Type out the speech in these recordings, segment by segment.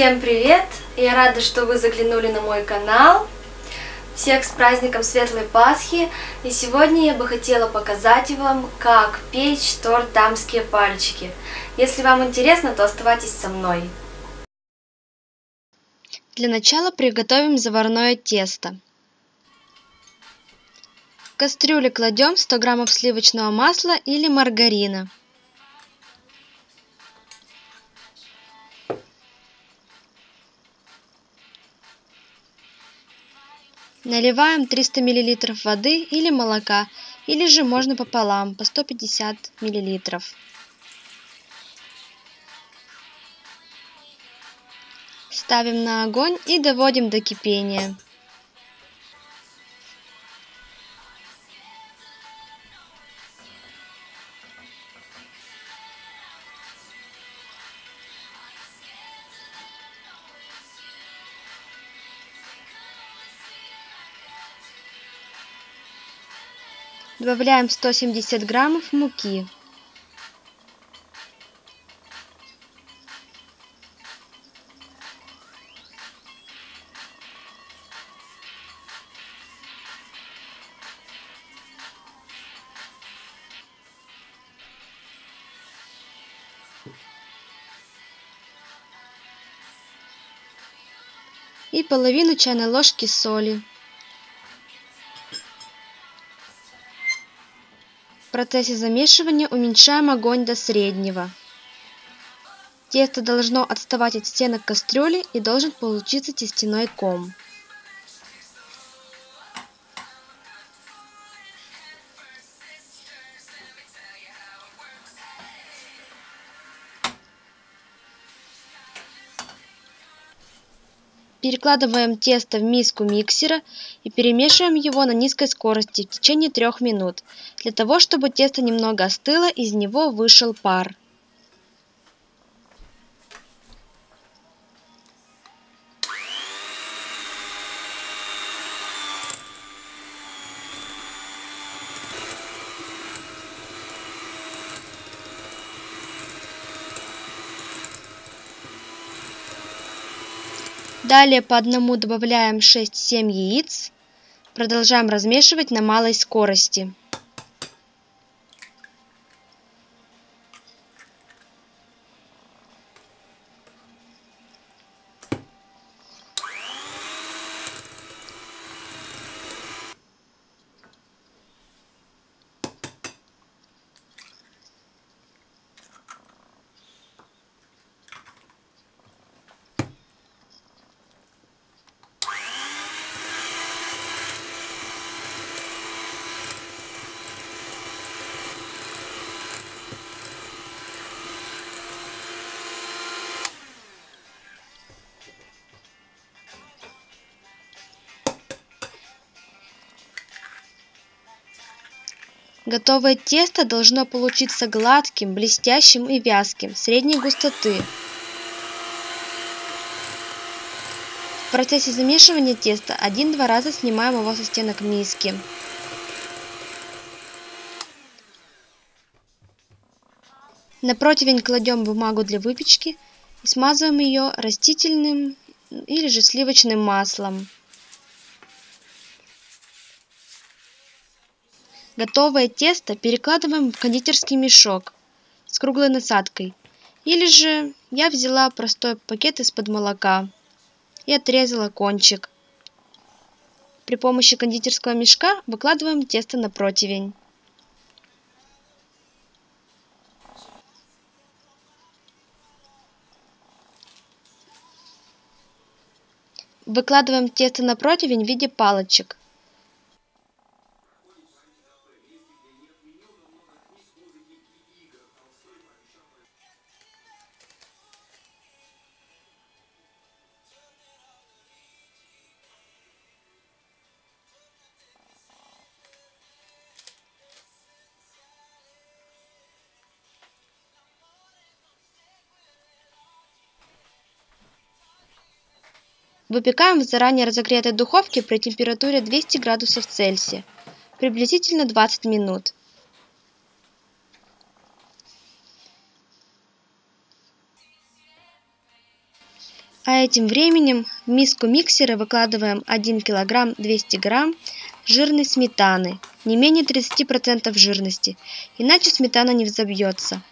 Всем привет! Я рада, что вы заглянули на мой канал. Всех с праздником Светлой Пасхи! И сегодня я бы хотела показать вам, как печь торт «Дамские пальчики». Если вам интересно, то оставайтесь со мной. Для начала приготовим заварное тесто. В кастрюле кладем 100 граммов сливочного масла или маргарина. Наливаем 300 мл воды или молока, или же можно пополам, по 150 мл. Ставим на огонь и доводим до кипения. Добавляем 170 граммов муки. и половину чайной ложки соли. Процессе замешивания уменьшаем огонь до среднего. Тесто должно отставать от стенок кастрюли и должен получиться тестяной ком. Перекладываем тесто в миску миксера и перемешиваем его на низкой скорости в течение 3 минут, для того чтобы тесто немного остыло и из него вышел пар. Далее по одному добавляем 6-7 яиц. Продолжаем размешивать на малой скорости. Готовое тесто должно получиться гладким, блестящим и вязким, средней густоты. В процессе замешивания теста один-два раза снимаем его со стенок миски. На противень кладем бумагу для выпечки и смазываем ее растительным или же сливочным маслом. Готовое тесто перекладываем в кондитерский мешок с круглой насадкой. Или же я взяла простой пакет из-под молока и отрезала кончик. При помощи кондитерского мешка выкладываем тесто на противень. Выкладываем тесто на противень в виде палочек. Выпекаем в заранее разогретой духовке при температуре 200 градусов Цельсия, приблизительно 20 минут. А этим временем в миску миксера выкладываем 1 кг 200 грамм жирной сметаны, не менее 30% жирности, иначе сметана не взобьется.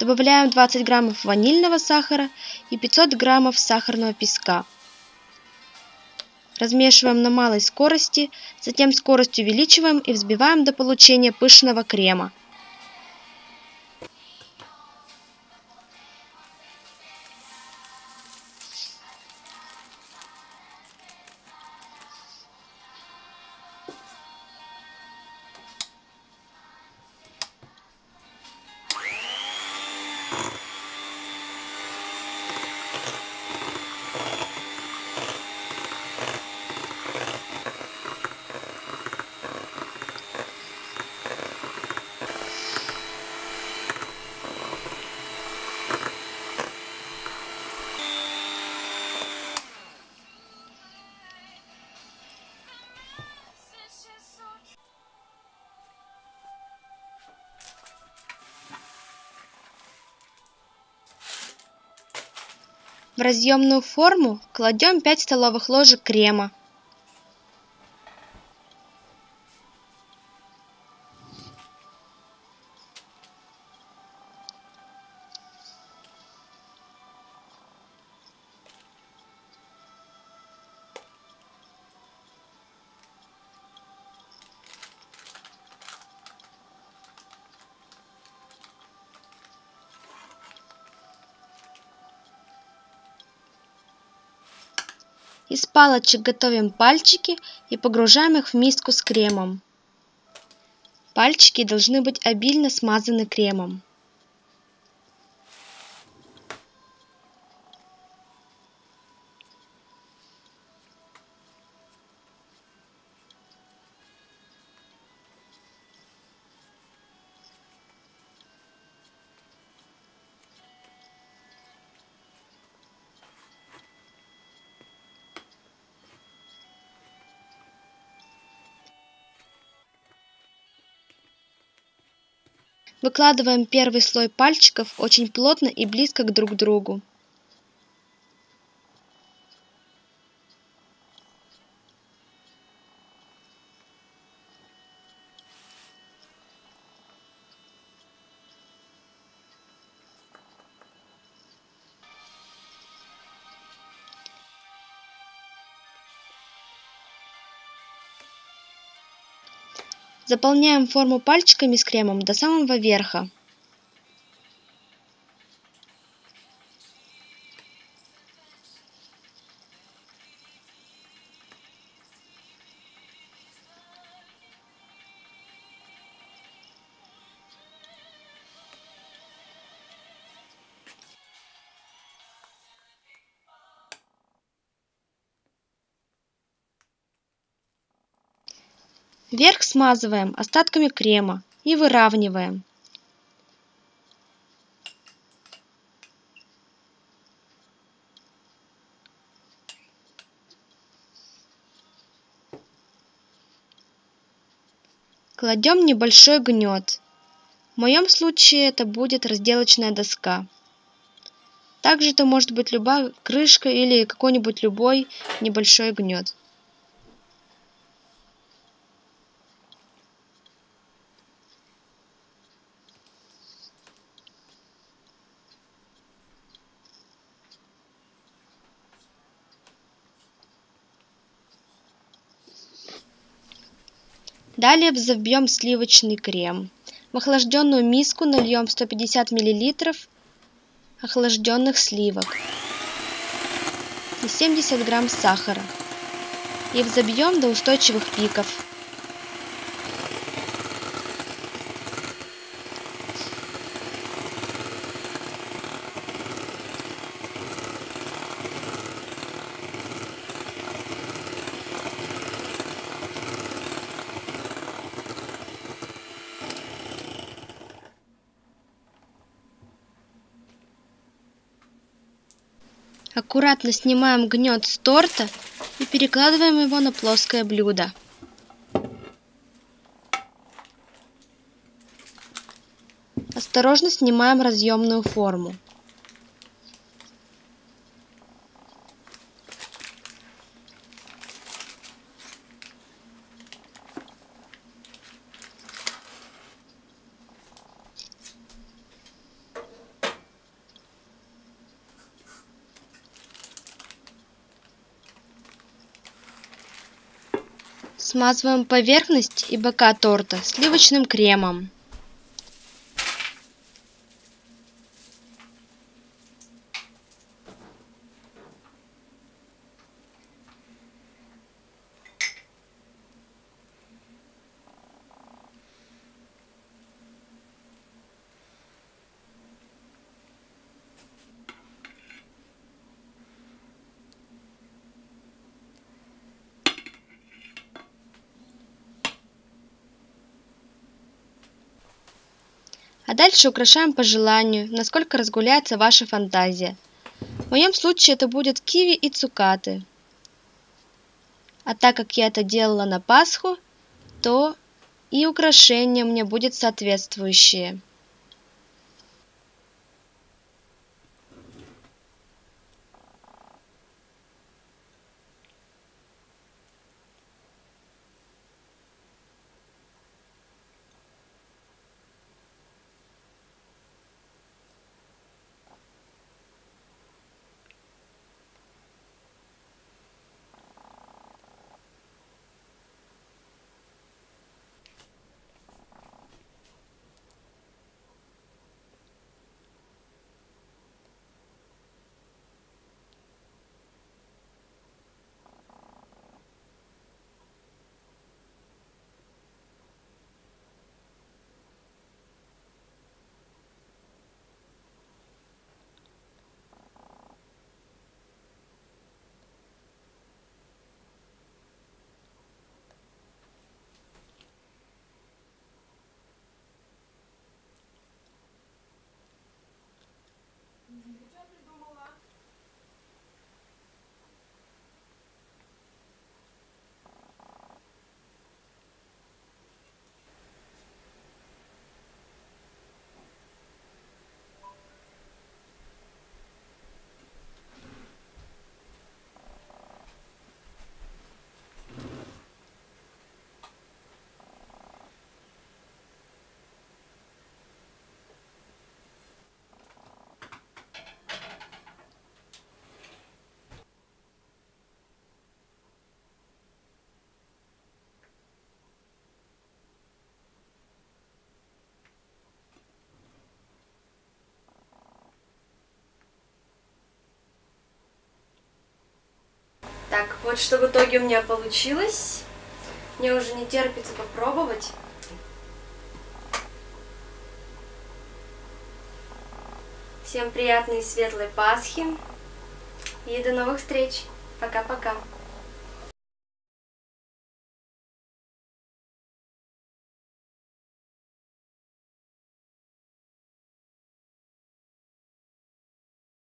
Добавляем 20 граммов ванильного сахара и 500 граммов сахарного песка. Размешиваем на малой скорости, затем скорость увеличиваем и взбиваем до получения пышного крема. В разъемную форму кладем 5 столовых ложек крема. Из палочек готовим пальчики и погружаем их в миску с кремом. Пальчики должны быть обильно смазаны кремом. Выкладываем первый слой пальчиков очень плотно и близко к друг другу. Заполняем форму пальчиками с кремом до самого верха. Верх смазываем остатками крема и выравниваем. Кладем небольшой гнет. В моем случае это будет разделочная доска. Также это может быть любая крышка или какой-нибудь любой небольшой гнет. Далее взобьем сливочный крем. В охлажденную миску нальем 150 мл охлажденных сливок и 70 грамм сахара и взобьем до устойчивых пиков. Аккуратно снимаем гнет с торта и перекладываем его на плоское блюдо. Осторожно снимаем разъемную форму. Смазываем поверхность и бока торта сливочным кремом. А дальше украшаем по желанию, насколько разгуляется ваша фантазия. В моем случае это будет киви и цукаты. А так как я это делала на Пасху, то и украшение мне будет соответствующее. Так, вот что в итоге у меня получилось. Мне уже не терпится попробовать. Всем приятной и светлой Пасхи. И до новых встреч. Пока-пока.